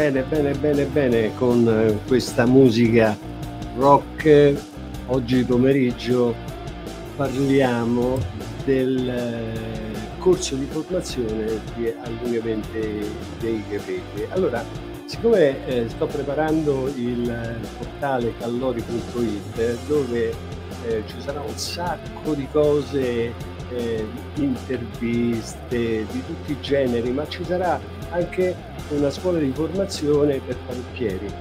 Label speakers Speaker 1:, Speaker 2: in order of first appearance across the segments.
Speaker 1: Bene, bene, bene, bene con eh, questa musica rock. Oggi pomeriggio parliamo del eh, corso di formazione di allungamenti dei capelli. Allora, siccome eh, sto preparando il portale callori.it dove eh, ci sarà un sacco di cose, eh, interviste di tutti i generi, ma ci sarà anche una scuola di formazione per parrucchieri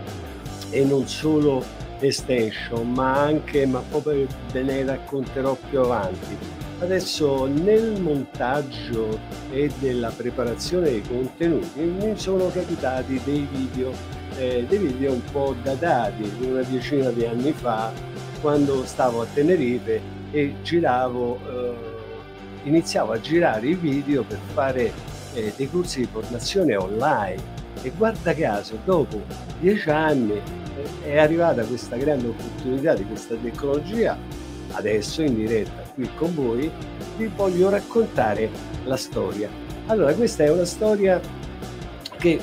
Speaker 1: e non solo extension, ma anche, ma poi ve ne racconterò più avanti. Adesso nel montaggio e della preparazione dei contenuti mi sono capitati dei video, eh, dei video un po' datati di una decina di anni fa quando stavo a Tenerife e giravo, eh, iniziavo a girare i video per fare eh, dei corsi di formazione online. E guarda caso dopo dieci anni eh, è arrivata questa grande opportunità di questa tecnologia adesso in diretta qui con voi vi voglio raccontare la storia. Allora questa è una storia che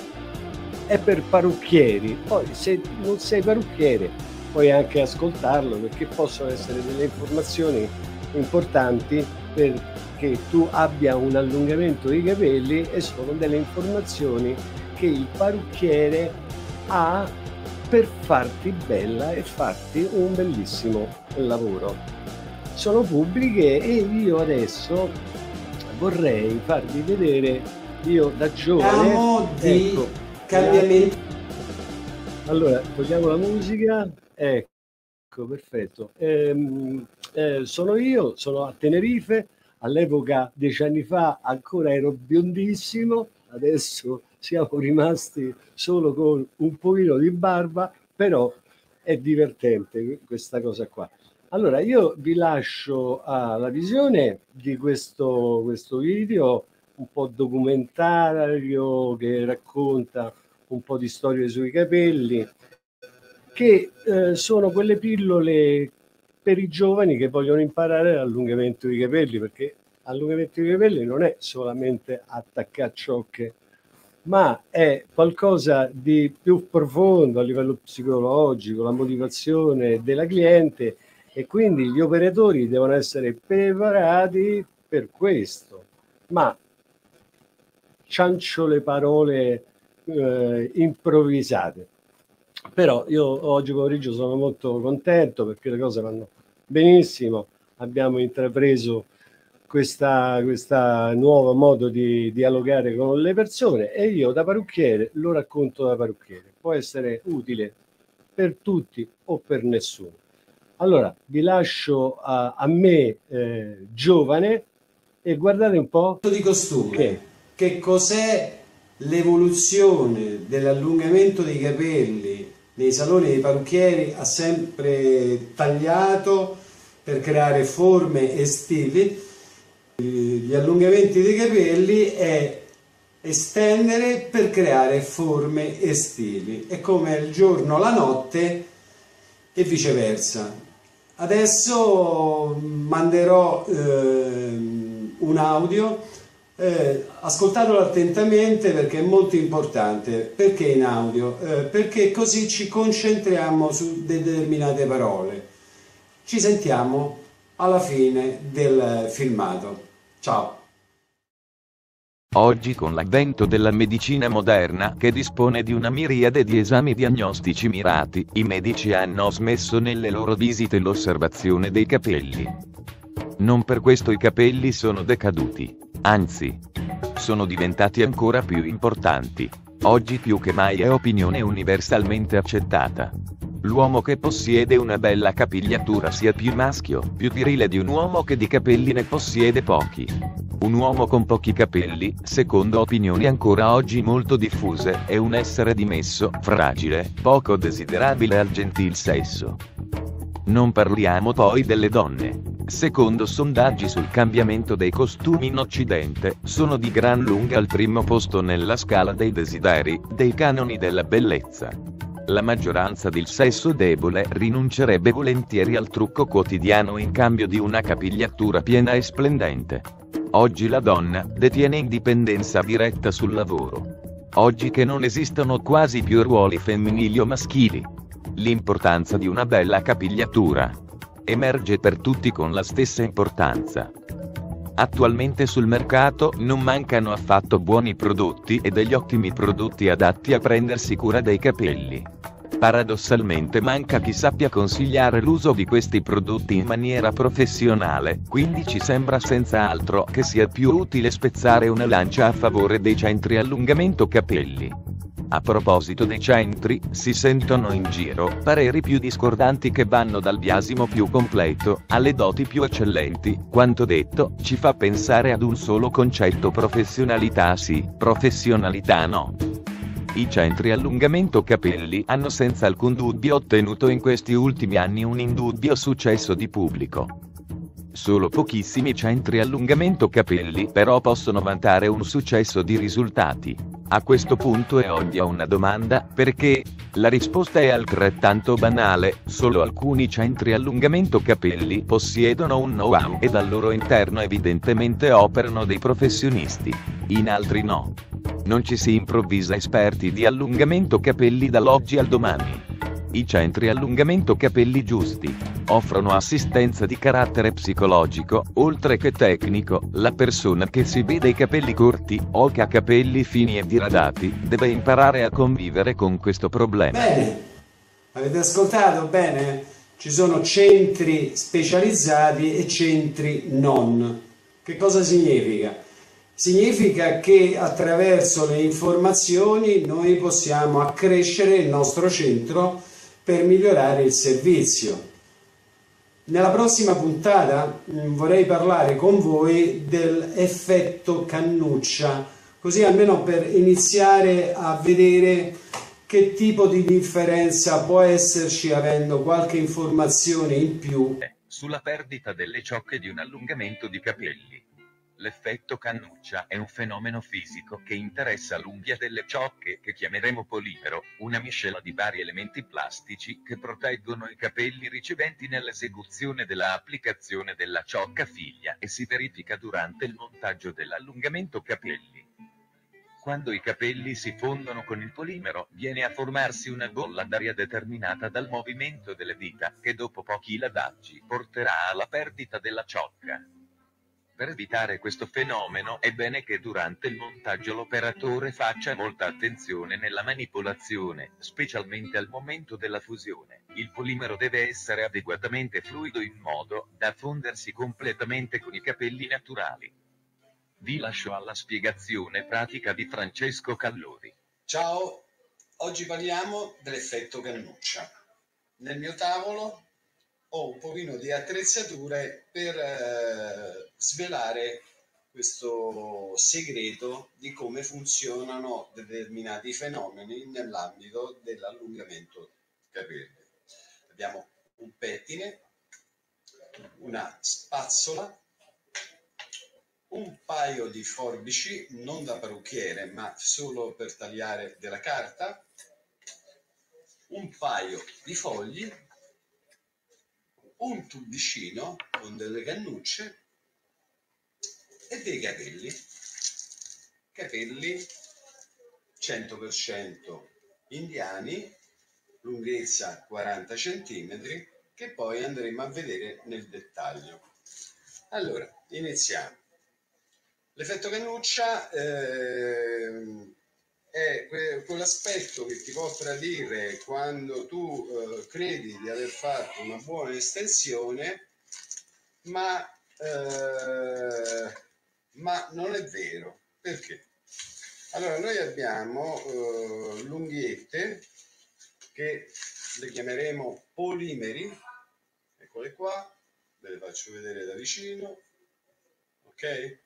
Speaker 1: è per parrucchieri. Poi se non sei parrucchiere puoi anche ascoltarlo perché possono essere delle informazioni importanti perché tu abbia un allungamento dei capelli e sono delle informazioni che il parrucchiere ha per farti bella e farti un bellissimo lavoro. Sono pubbliche e io adesso vorrei farvi vedere io da giovane
Speaker 2: di ecco, cambiamenti.
Speaker 1: Allora, togliamo la musica. Ecco, perfetto. Ehm, eh, sono io, sono a Tenerife, all'epoca dieci anni fa ancora ero biondissimo, adesso siamo rimasti solo con un pochino di barba, però è divertente questa cosa qua. Allora, io vi lascio alla visione di questo, questo video un po' documentario che racconta un po' di storie sui capelli, che eh, sono quelle pillole per i giovani che vogliono imparare l'allungamento dei capelli, perché allungamento dei capelli non è solamente attaccare ma è qualcosa di più profondo a livello psicologico, la motivazione della cliente e quindi gli operatori devono essere preparati per questo. Ma ciancio le parole eh, improvvisate. Però io oggi pomeriggio sono molto contento perché le cose vanno benissimo, abbiamo intrapreso questa, questa nuovo modo di dialogare con le persone e io da parrucchiere lo racconto da parrucchiere. Può essere utile per tutti o per nessuno. Allora, vi lascio a, a me eh, giovane e guardate un po'.
Speaker 2: Di costume. Che, che cos'è l'evoluzione dell'allungamento dei capelli nei saloni dei parrucchieri ha sempre tagliato per creare forme e stili. Gli allungamenti dei capelli è estendere per creare forme e stili. È come il giorno la notte e viceversa. Adesso manderò eh, un audio eh, ascoltatelo attentamente perché è molto importante perché in audio? Eh, perché così ci concentriamo su determinate parole ci sentiamo alla fine del filmato Ciao!
Speaker 3: Oggi con l'avvento della medicina moderna che dispone di una miriade di esami diagnostici mirati, i medici hanno smesso nelle loro visite l'osservazione dei capelli. Non per questo i capelli sono decaduti, anzi, sono diventati ancora più importanti. Oggi più che mai è opinione universalmente accettata. L'uomo che possiede una bella capigliatura sia più maschio, più virile di un uomo che di capelli ne possiede pochi. Un uomo con pochi capelli, secondo opinioni ancora oggi molto diffuse, è un essere dimesso, fragile, poco desiderabile al gentil sesso. Non parliamo poi delle donne. Secondo sondaggi sul cambiamento dei costumi in Occidente, sono di gran lunga al primo posto nella scala dei desideri, dei canoni della bellezza. La maggioranza del sesso debole rinuncerebbe volentieri al trucco quotidiano in cambio di una capigliatura piena e splendente. Oggi la donna detiene indipendenza diretta sul lavoro. oggi che non esistono quasi più ruoli femminili o maschili. L'importanza di una bella capigliatura emerge per tutti con la stessa importanza. Attualmente sul mercato non mancano affatto buoni prodotti e degli ottimi prodotti adatti a prendersi cura dei capelli. Paradossalmente manca chi sappia consigliare l'uso di questi prodotti in maniera professionale, quindi ci sembra senz'altro che sia più utile spezzare una lancia a favore dei centri allungamento capelli. A proposito dei centri, si sentono in giro pareri più discordanti che vanno dal biasimo più completo alle doti più eccellenti. Quanto detto, ci fa pensare ad un solo concetto professionalità sì, professionalità no. I centri allungamento capelli hanno senza alcun dubbio ottenuto in questi ultimi anni un indubbio successo di pubblico. Solo pochissimi centri allungamento capelli però possono vantare un successo di risultati. A questo punto è ovvia una domanda, perché? La risposta è altrettanto banale, solo alcuni centri allungamento capelli possiedono un know-how ed al loro interno evidentemente operano dei professionisti. In altri no. Non ci si improvvisa esperti di allungamento capelli dall'oggi al domani. I centri allungamento capelli giusti offrono assistenza di carattere psicologico, oltre che tecnico, la persona che si vede i capelli corti o che ha capelli fini e diradati deve imparare a convivere con questo problema.
Speaker 2: Bene, avete ascoltato bene? Ci sono centri specializzati e centri non. Che cosa significa? Significa che attraverso le informazioni noi possiamo accrescere il nostro centro per migliorare il servizio. Nella prossima puntata mm, vorrei parlare con voi dell'effetto cannuccia, così almeno per iniziare a vedere che tipo di differenza può esserci avendo qualche informazione in più
Speaker 3: sulla perdita delle ciocche di un allungamento di capelli. L'effetto cannuccia è un fenomeno fisico che interessa l'unghia delle ciocche che chiameremo polimero, una miscela di vari elementi plastici che proteggono i capelli riceventi nell'esecuzione della applicazione della ciocca figlia e si verifica durante il montaggio dell'allungamento capelli. Quando i capelli si fondono con il polimero, viene a formarsi una bolla d'aria determinata dal movimento delle dita, che dopo pochi lavaggi porterà alla perdita della ciocca. Per evitare questo fenomeno è bene che durante il montaggio l'operatore faccia molta attenzione nella manipolazione, specialmente al momento della fusione. Il polimero deve essere adeguatamente fluido in modo da fondersi completamente con i capelli naturali. Vi lascio alla spiegazione pratica di Francesco Callori.
Speaker 4: Ciao, oggi parliamo dell'effetto cannuccia. Nel mio tavolo ho un pochino di attrezzature per eh, svelare questo segreto di come funzionano determinati fenomeni nell'ambito dell'allungamento capelli. Abbiamo un pettine, una spazzola, un paio di forbici, non da parrucchiere ma solo per tagliare della carta, un paio di fogli un tubicino con delle cannucce e dei capelli. Capelli 100% indiani lunghezza 40 cm che poi andremo a vedere nel dettaglio. Allora iniziamo. L'effetto cannuccia eh, quell'aspetto che ti può tradire quando tu eh, credi di aver fatto una buona estensione, ma, eh, ma non è vero. Perché? Allora, noi abbiamo eh, lunghiette che le chiameremo polimeri, eccole qua, ve le faccio vedere da vicino, ok?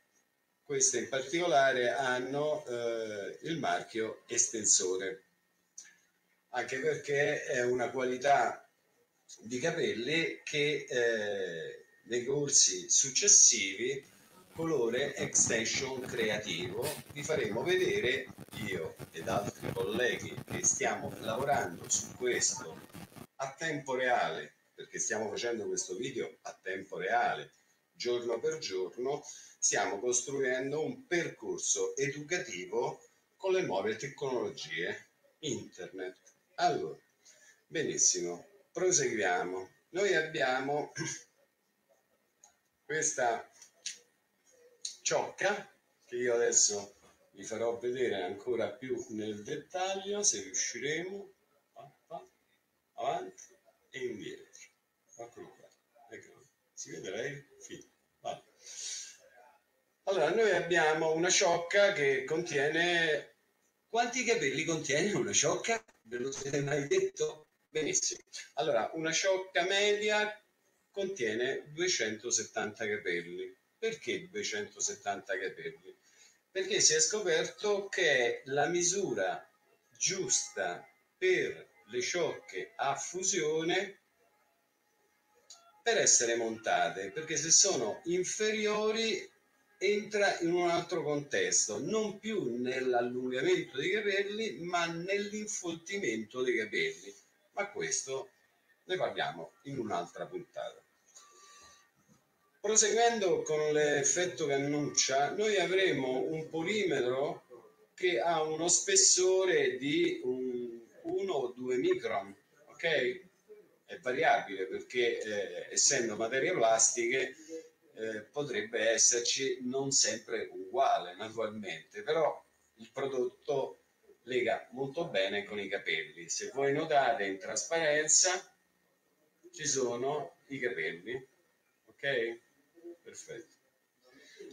Speaker 4: Queste in particolare hanno eh, il marchio estensore, anche perché è una qualità di capelli che eh, nei corsi successivi colore extension creativo vi faremo vedere io ed altri colleghi che stiamo lavorando su questo a tempo reale perché stiamo facendo questo video a tempo reale giorno per giorno stiamo costruendo un percorso educativo con le nuove tecnologie, internet. Allora, benissimo, proseguiamo. Noi abbiamo questa ciocca che io adesso vi farò vedere ancora più nel dettaglio se riusciremo avanti e indietro eccolo qua eccolo. si vede lei? Allora noi abbiamo una ciocca che contiene quanti capelli contiene una ciocca? ve lo siete mai detto? benissimo allora una ciocca media contiene 270 capelli perché 270 capelli? Perché si è scoperto che è la misura giusta per le ciocche a fusione per essere montate, perché se sono inferiori entra in un altro contesto, non più nell'allungamento dei capelli, ma nell'infoltimento dei capelli. Ma questo ne parliamo in un'altra puntata. Proseguendo con l'effetto cannuccia, noi avremo un polimetro che ha uno spessore di 1 o 2 micron, ok? È variabile perché eh, essendo materie plastiche eh, potrebbe esserci non sempre uguale naturalmente, però il prodotto lega molto bene con i capelli. Se voi notate in trasparenza ci sono i capelli, ok? Perfetto.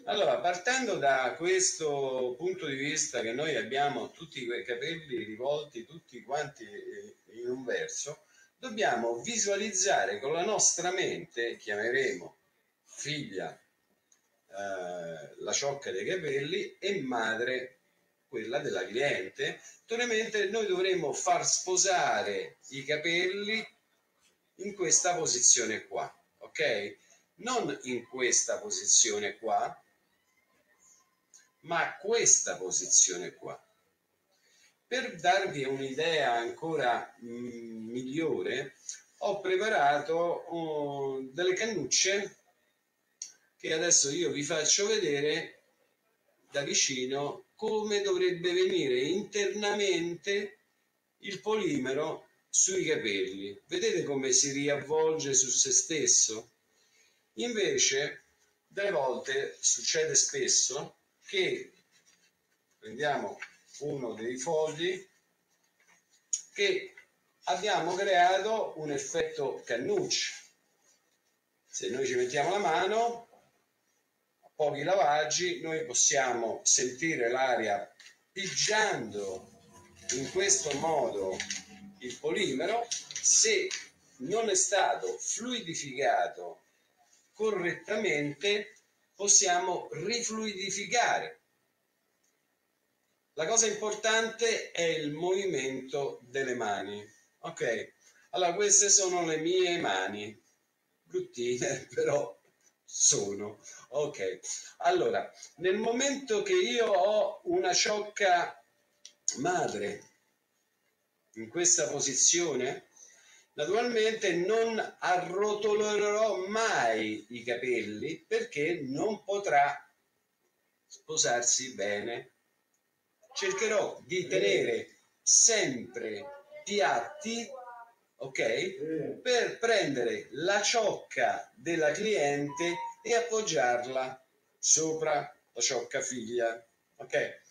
Speaker 4: Allora, partendo da questo punto di vista che noi abbiamo tutti quei capelli rivolti tutti quanti in un verso, dobbiamo visualizzare con la nostra mente, chiameremo figlia eh, la ciocca dei capelli e madre quella della cliente. Naturalmente noi dovremo far sposare i capelli in questa posizione qua, ok? non in questa posizione qua, ma questa posizione qua. Per darvi un'idea ancora mm, migliore, ho preparato uh, delle cannucce che adesso io vi faccio vedere da vicino come dovrebbe venire internamente il polimero sui capelli. Vedete come si riavvolge su se stesso? Invece, delle volte succede spesso che prendiamo uno dei fogli che abbiamo creato un effetto cannuccio. Se noi ci mettiamo la mano, pochi lavaggi, noi possiamo sentire l'aria pigiando in questo modo il polimero. Se non è stato fluidificato correttamente possiamo rifluidificare. La cosa importante è il movimento delle mani. Ok, allora queste sono le mie mani, bruttine però sono. Ok, allora nel momento che io ho una ciocca madre in questa posizione, Naturalmente non arrotolerò mai i capelli perché non potrà sposarsi bene. Cercherò di tenere sempre piatti, ok? Per prendere la ciocca della cliente e appoggiarla sopra la ciocca figlia, ok?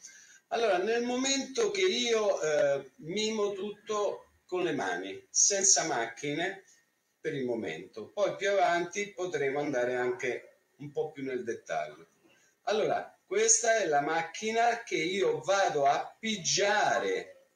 Speaker 4: Allora, nel momento che io eh, mimo tutto con le mani, senza macchine per il momento. Poi più avanti potremo andare anche un po' più nel dettaglio. Allora, questa è la macchina che io vado a pigiare.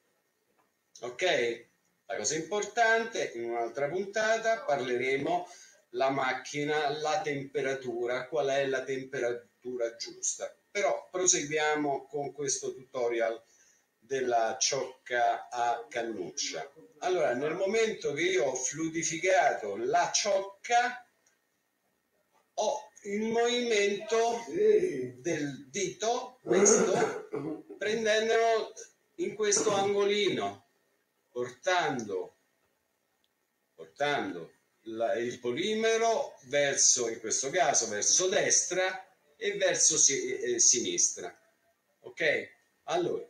Speaker 4: Ok? La cosa importante, in un'altra puntata parleremo la macchina, la temperatura, qual è la temperatura giusta. Però proseguiamo con questo tutorial della ciocca a cannuccia. Allora, nel momento che io ho fluidificato la ciocca, ho il movimento del dito, questo, prendendolo in questo angolino, portando, portando la, il polimero verso, in questo caso, verso destra e verso si, eh, sinistra. Ok? Allora,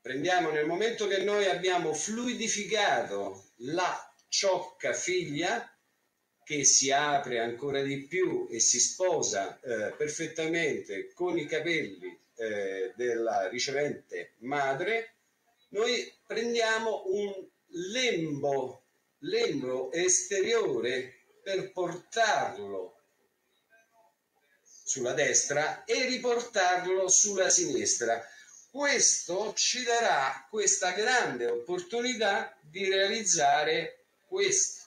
Speaker 4: prendiamo nel momento che noi abbiamo fluidificato la ciocca figlia, che si apre ancora di più e si sposa eh, perfettamente con i capelli eh, della ricevente madre, noi prendiamo un lembo, lembo esteriore per portarlo sulla destra e riportarlo sulla sinistra. Questo ci darà questa grande opportunità di realizzare questo.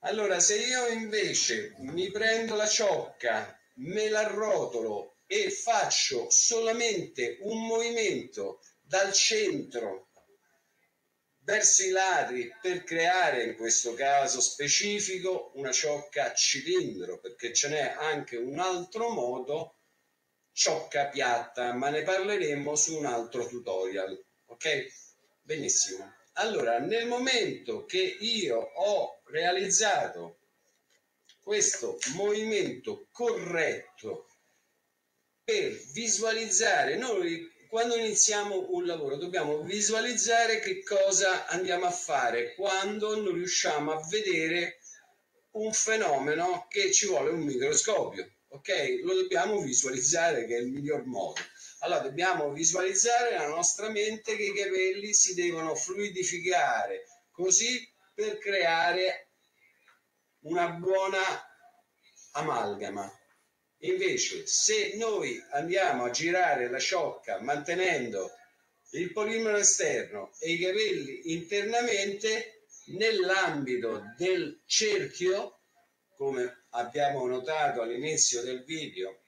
Speaker 4: Allora, se io invece mi prendo la ciocca, me la rotolo e faccio solamente un movimento dal centro verso i lati per creare in questo caso specifico una ciocca a cilindro perché ce n'è anche un altro modo ciocca piatta ma ne parleremo su un altro tutorial ok? Benissimo. Allora nel momento che io ho realizzato questo movimento corretto per visualizzare noi quando iniziamo un lavoro dobbiamo visualizzare che cosa andiamo a fare quando non riusciamo a vedere un fenomeno che ci vuole un microscopio, ok? Lo dobbiamo visualizzare che è il miglior modo. Allora dobbiamo visualizzare nella nostra mente che i capelli si devono fluidificare così per creare una buona amalgama Invece, se noi andiamo a girare la sciocca mantenendo il polimero esterno e i capelli internamente, nell'ambito del cerchio, come abbiamo notato all'inizio del video,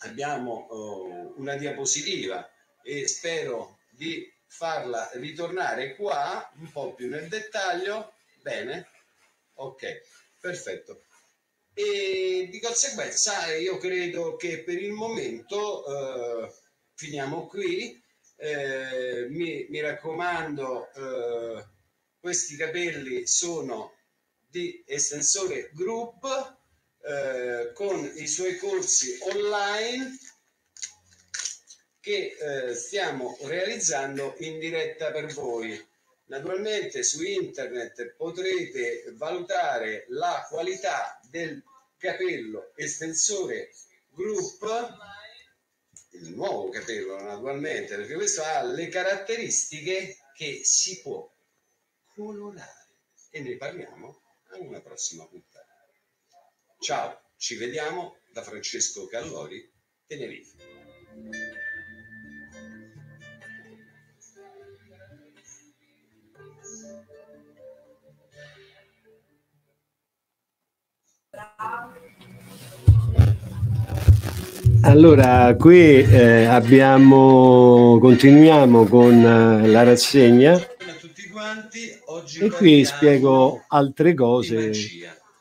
Speaker 4: abbiamo uh, una diapositiva e spero di farla ritornare qua un po' più nel dettaglio. Bene? Ok, perfetto e di conseguenza io credo che per il momento eh, finiamo qui. Eh, mi, mi, raccomando, eh, questi capelli sono di estensore group eh, con i suoi corsi online che eh, stiamo realizzando in diretta per voi. Naturalmente su internet potrete valutare la qualità del capello estensore group, il nuovo capello naturalmente, perché questo ha le caratteristiche che si può colorare e ne parliamo a una prossima puntata. Ciao, ci vediamo da Francesco Callori, Tenerife.
Speaker 1: Allora, qui eh, abbiamo, continuiamo con eh, la rassegna e qui spiego altre cose,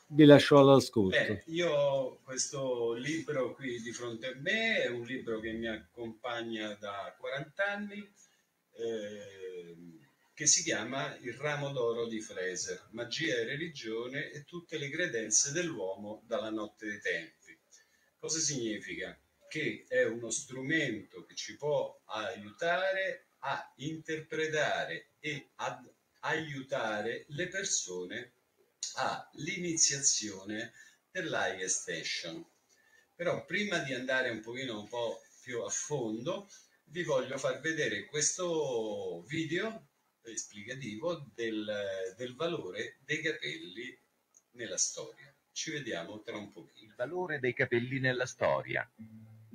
Speaker 1: vi lascio all'ascolto. Beh,
Speaker 2: io ho questo libro qui di fronte a me, è un libro che mi accompagna da 40 anni, eh, che si chiama Il ramo d'oro di Fraser, magia e religione e tutte le credenze dell'uomo dalla notte dei tempi. Cosa significa? Che è uno strumento che ci può aiutare a interpretare e ad aiutare le persone all'iniziazione dell'High Station. Però prima di andare un pochino un po' più a fondo, vi voglio far vedere questo video esplicativo del, del valore dei capelli nella storia. Ci vediamo tra un pochino.
Speaker 3: Il valore dei capelli nella storia.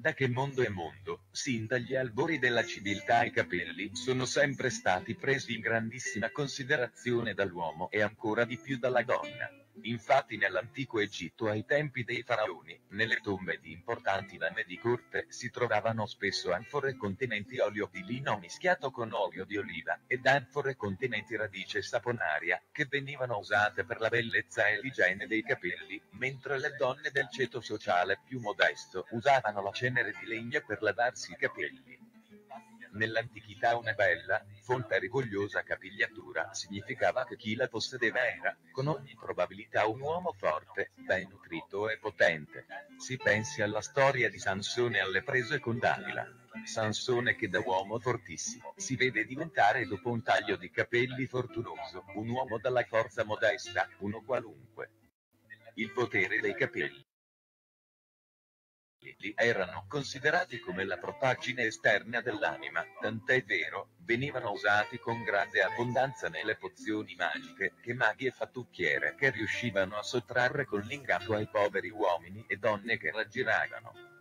Speaker 3: Da che mondo è mondo, sin dagli albori della civiltà i capelli sono sempre stati presi in grandissima considerazione dall'uomo e ancora di più dalla donna. Infatti nell'antico Egitto ai tempi dei faraoni, nelle tombe di importanti dame di corte si trovavano spesso anfore contenenti olio di lino mischiato con olio di oliva, ed anfore contenenti radice saponaria, che venivano usate per la bellezza e l'igiene dei capelli, mentre le donne del ceto sociale più modesto usavano la cenere di legno per lavarsi i capelli. Nell'antichità una bella, folta e rigogliosa capigliatura significava che chi la possedeva era, con ogni probabilità, un uomo forte, ben nutrito e potente. Si pensi alla storia di Sansone alle prese con Dalila. Sansone che da uomo fortissimo si vede diventare dopo un taglio di capelli fortunoso, un uomo dalla forza modesta, uno qualunque. Il potere dei capelli erano considerati come la propagine esterna dell'anima, tant'è vero, venivano usati con grande abbondanza nelle pozioni magiche, che maghi e fattucchiere che riuscivano a sottrarre con l'inganno ai poveri uomini e donne che raggiravano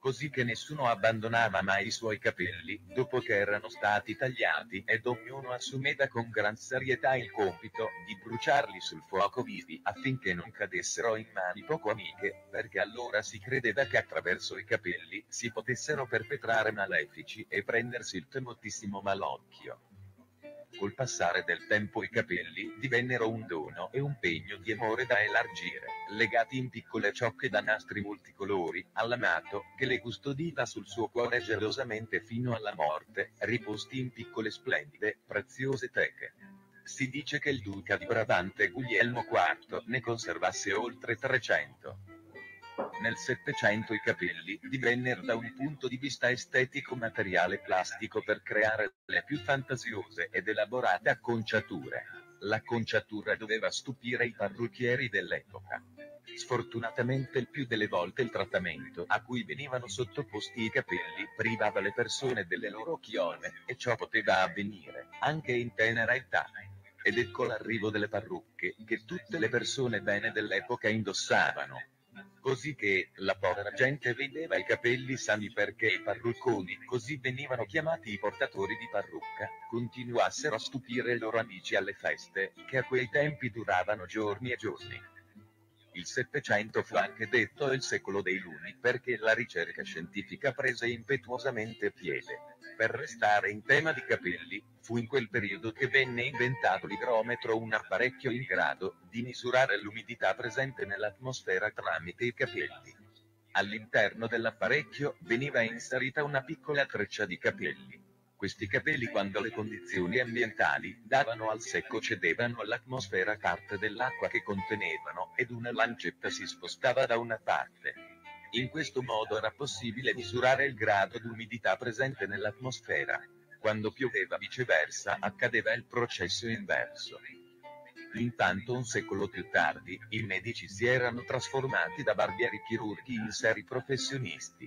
Speaker 3: così che nessuno abbandonava mai i suoi capelli, dopo che erano stati tagliati, ed ognuno assumeva con gran serietà il compito di bruciarli sul fuoco vivi, affinché non cadessero in mani poco amiche, perché allora si credeva che attraverso i capelli si potessero perpetrare malefici e prendersi il temutissimo malocchio. Col passare del tempo i capelli divennero un dono e un pegno di amore da elargire, legati in piccole ciocche da nastri multicolori, all'amato, che le custodiva sul suo cuore gelosamente fino alla morte, riposti in piccole splendide, preziose teche. Si dice che il duca di Brabante Guglielmo IV ne conservasse oltre 300. Nel Settecento i capelli divennero da un punto di vista estetico materiale plastico per creare le più fantasiose ed elaborate acconciature. L'acconciatura doveva stupire i parrucchieri dell'epoca. Sfortunatamente il più delle volte il trattamento a cui venivano sottoposti i capelli privava le persone delle loro chiome, e ciò poteva avvenire anche in tenera età. Ed ecco l'arrivo delle parrucche, che tutte le persone bene dell'epoca indossavano così che la povera gente vedeva i capelli sani perché i parrucconi, così venivano chiamati i portatori di parrucca, continuassero a stupire i loro amici alle feste, che a quei tempi duravano giorni e giorni. Il Settecento fu anche detto il secolo dei luni perché la ricerca scientifica prese impetuosamente piede. Per restare in tema di capelli, fu in quel periodo che venne inventato l'idrometro, un apparecchio in grado di misurare l'umidità presente nell'atmosfera tramite i capelli. All'interno dell'apparecchio veniva inserita una piccola treccia di capelli. Questi capelli quando le condizioni ambientali davano al secco cedevano all'atmosfera parte dell'acqua che contenevano ed una lancetta si spostava da una parte. In questo modo era possibile misurare il grado di umidità presente nell'atmosfera. Quando pioveva viceversa accadeva il processo inverso. Intanto un secolo più tardi, i medici si erano trasformati da barbieri chirurghi in seri professionisti.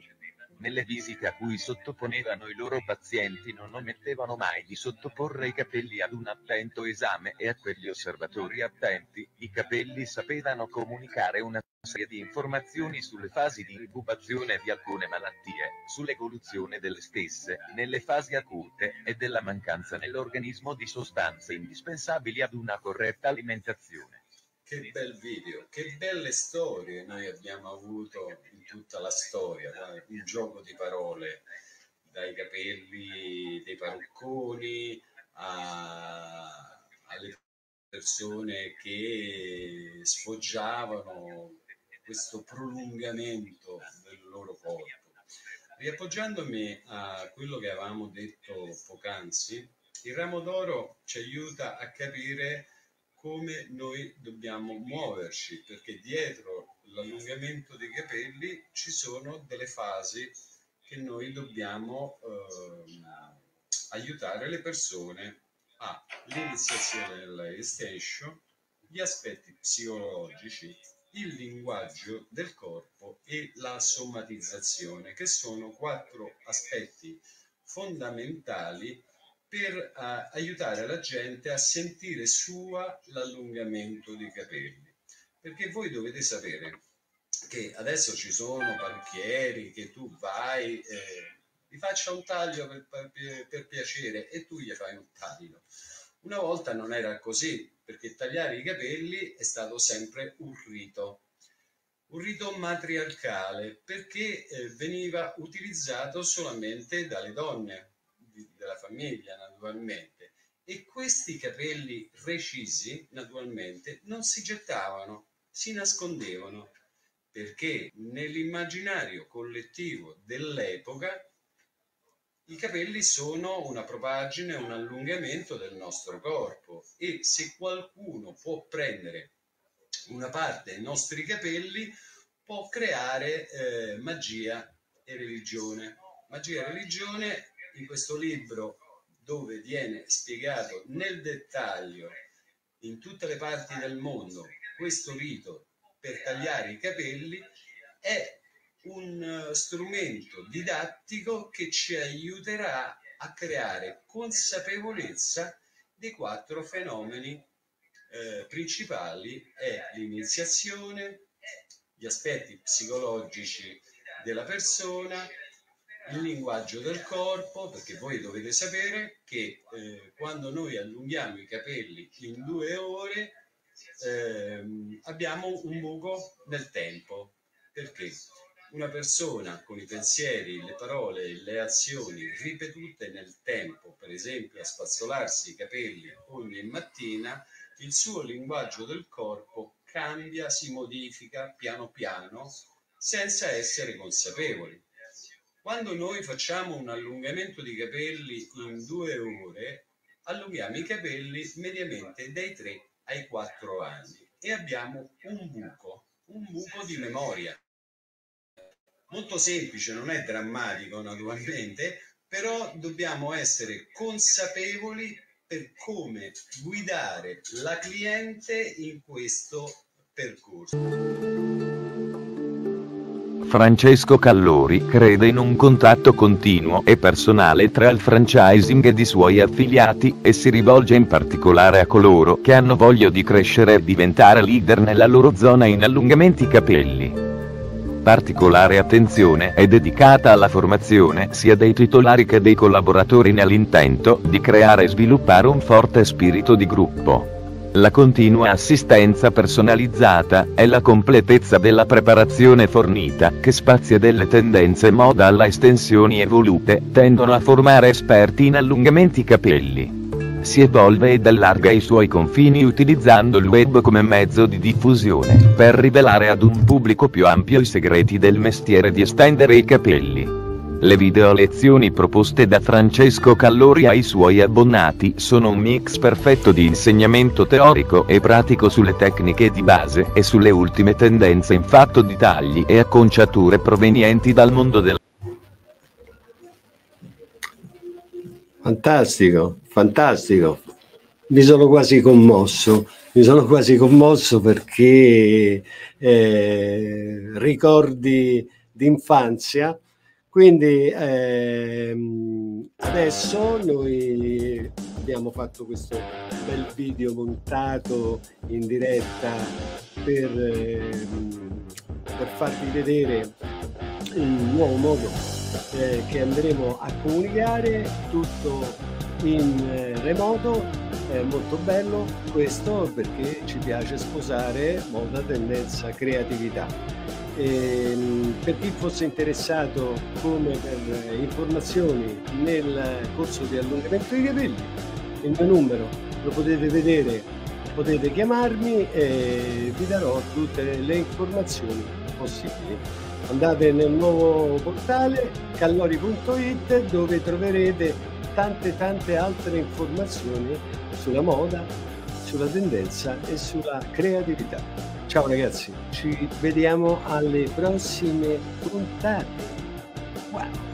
Speaker 3: Nelle visite a cui sottoponevano i loro pazienti non omettevano mai di sottoporre i capelli ad un attento esame e a quegli osservatori attenti, i capelli sapevano comunicare una serie di informazioni sulle fasi di incubazione di alcune malattie, sull'evoluzione delle stesse, nelle fasi acute, e della mancanza nell'organismo di sostanze indispensabili ad una corretta alimentazione.
Speaker 4: Che bel video, che belle storie noi abbiamo avuto in tutta la storia, un gioco di parole, dai capelli dei parrucconi a, alle persone che sfoggiavano questo prolungamento del loro corpo. Riappoggiandomi a quello che avevamo detto poc'anzi, il ramo d'oro ci aiuta a capire come noi dobbiamo muoverci, perché dietro l'allungamento dei capelli ci sono delle fasi che noi dobbiamo eh, aiutare le persone a l'iniziazione dell'extension, gli aspetti psicologici, il linguaggio del corpo e la somatizzazione, che sono quattro aspetti fondamentali per uh, aiutare la gente a sentire sua l'allungamento dei capelli. Perché voi dovete sapere che adesso ci sono parrucchieri che tu vai, eh, faccia un taglio per, per, per piacere e tu gli fai un taglio. Una volta non era così, perché tagliare i capelli è stato sempre un rito, un rito matriarcale, perché eh, veniva utilizzato solamente dalle donne della famiglia naturalmente. E questi capelli recisi naturalmente non si gettavano, si nascondevano perché nell'immaginario collettivo dell'epoca i capelli sono una propagine, un allungamento del nostro corpo. E se qualcuno può prendere una parte dei nostri capelli può creare eh, magia e religione. Magia e religione, in questo libro dove viene spiegato nel dettaglio in tutte le parti del mondo questo rito per tagliare i capelli, è un eh, strumento didattico che ci aiuterà a creare consapevolezza dei quattro fenomeni eh, principali. È l'iniziazione, gli aspetti psicologici della persona, il linguaggio del corpo, perché voi dovete sapere che eh, quando noi allunghiamo i capelli in due ore eh, abbiamo un buco nel tempo, perché una persona con i pensieri, le parole, le azioni ripetute nel tempo, per esempio a spazzolarsi i capelli ogni mattina, il suo linguaggio del corpo cambia, si modifica piano piano senza essere consapevoli. Quando noi facciamo un allungamento di capelli in due ore, allunghiamo i capelli mediamente dai 3 ai 4 anni e abbiamo un buco, un buco di memoria molto semplice, non è drammatico naturalmente, però dobbiamo essere consapevoli per come guidare la cliente in questo percorso.
Speaker 3: Francesco Callori crede in un contatto continuo e personale tra il franchising ed i suoi affiliati e si rivolge in particolare a coloro che hanno voglia di crescere e diventare leader nella loro zona in allungamenti capelli. Particolare attenzione è dedicata alla formazione sia dei titolari che dei collaboratori nell'intento di creare e sviluppare un forte spirito di gruppo. La continua assistenza personalizzata e la completezza della preparazione fornita, che spazia delle tendenze moda alla estensioni evolute, tendono a formare esperti in allungamenti capelli si evolve ed allarga i suoi confini utilizzando il web come mezzo di diffusione, per rivelare ad un pubblico più ampio i segreti del mestiere di estendere i capelli. Le video lezioni proposte da Francesco Callori ai suoi abbonati sono un mix perfetto di insegnamento teorico e pratico sulle tecniche di base e sulle ultime tendenze in fatto di tagli e acconciature provenienti dal mondo del
Speaker 1: Fantastico, fantastico. Mi sono quasi commosso, mi sono quasi commosso perché eh, ricordi d'infanzia. Quindi ehm, adesso noi abbiamo fatto questo bel video montato in diretta per, ehm, per farvi vedere un nuovo modo eh, che andremo a comunicare tutto in eh, remoto è molto bello questo perché ci piace sposare moda, tendenza, creatività. E, ehm, per chi fosse interessato come per informazioni nel corso di allungamento dei capelli, il mio numero lo potete vedere, potete chiamarmi e vi darò tutte le informazioni possibili andate nel nuovo portale callori.it dove troverete tante tante altre informazioni sulla moda, sulla tendenza e sulla creatività. Ciao ragazzi, ci vediamo alle prossime puntate. Wow!